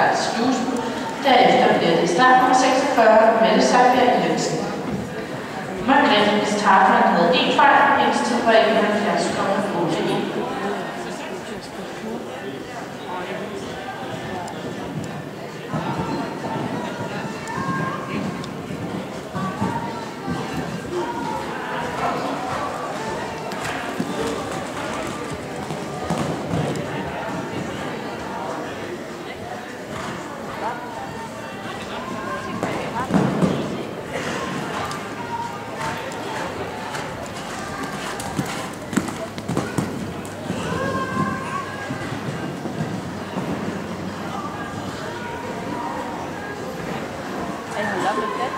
Karl Slusen. Derefter bliver det start nummer 46, Mette Sejbjerg Jensen. Margrethe Miss Tartmann havde en fejl, indtil på 71,5. Ömür'de